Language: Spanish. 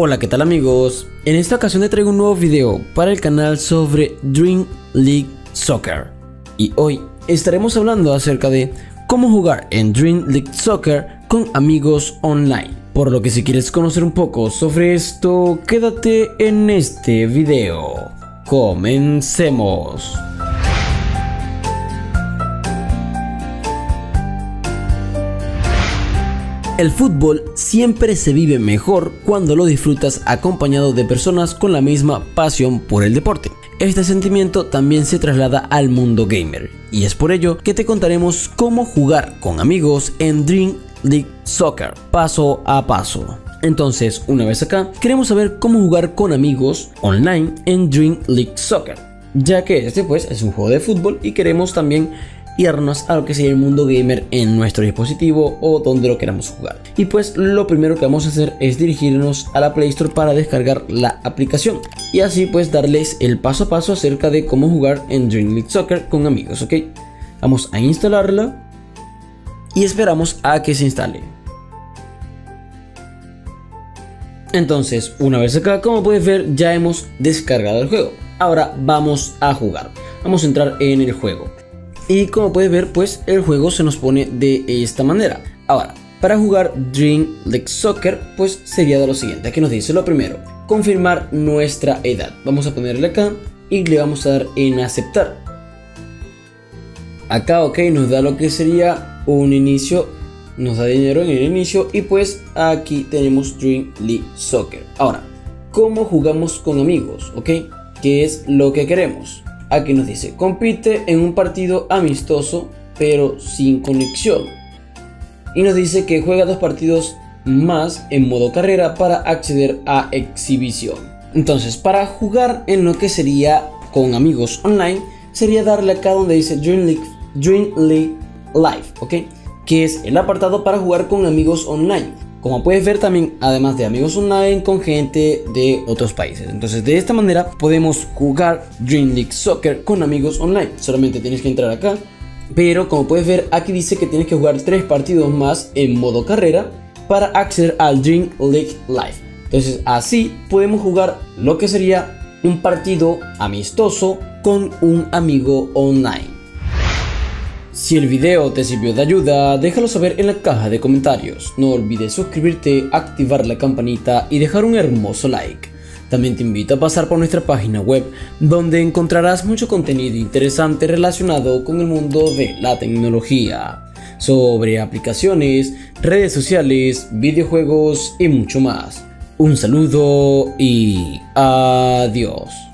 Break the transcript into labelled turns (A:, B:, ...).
A: Hola, ¿qué tal amigos? En esta ocasión te traigo un nuevo video para el canal sobre Dream League Soccer. Y hoy estaremos hablando acerca de cómo jugar en Dream League Soccer con amigos online. Por lo que si quieres conocer un poco sobre esto, quédate en este video. Comencemos. El fútbol siempre se vive mejor cuando lo disfrutas acompañado de personas con la misma pasión por el deporte. Este sentimiento también se traslada al mundo gamer y es por ello que te contaremos cómo jugar con amigos en Dream League Soccer paso a paso. Entonces, una vez acá, queremos saber cómo jugar con amigos online en Dream League Soccer, ya que este pues es un juego de fútbol y queremos también irnos a lo que sería el mundo gamer en nuestro dispositivo o donde lo queramos jugar. Y pues lo primero que vamos a hacer es dirigirnos a la Play Store para descargar la aplicación y así pues darles el paso a paso acerca de cómo jugar en Dream League Soccer con amigos, ¿ok? Vamos a instalarla y esperamos a que se instale. Entonces, una vez acá, como puedes ver, ya hemos descargado el juego. Ahora vamos a jugar. Vamos a entrar en el juego. Y como puedes ver, pues el juego se nos pone de esta manera. Ahora, para jugar Dream League Soccer, pues sería de lo siguiente. Aquí nos dice lo primero, confirmar nuestra edad. Vamos a ponerle acá y le vamos a dar en aceptar. Acá, ok, nos da lo que sería un inicio, nos da dinero en el inicio y pues aquí tenemos Dream League Soccer. Ahora, ¿cómo jugamos con amigos? Ok, ¿qué es lo que queremos? Aquí nos dice, compite en un partido amistoso pero sin conexión. Y nos dice que juega dos partidos más en modo carrera para acceder a exhibición. Entonces, para jugar en lo que sería con amigos online, sería darle acá donde dice Dream League, Dream League Live, ¿ok? Que es el apartado para jugar con amigos online. Como puedes ver también, además de amigos online, con gente de otros países. Entonces de esta manera podemos jugar Dream League Soccer con amigos online. Solamente tienes que entrar acá. Pero como puedes ver, aquí dice que tienes que jugar tres partidos más en modo carrera para acceder al Dream League Live. Entonces así podemos jugar lo que sería un partido amistoso con un amigo online. Si el video te sirvió de ayuda, déjalo saber en la caja de comentarios. No olvides suscribirte, activar la campanita y dejar un hermoso like. También te invito a pasar por nuestra página web, donde encontrarás mucho contenido interesante relacionado con el mundo de la tecnología, sobre aplicaciones, redes sociales, videojuegos y mucho más. Un saludo y adiós.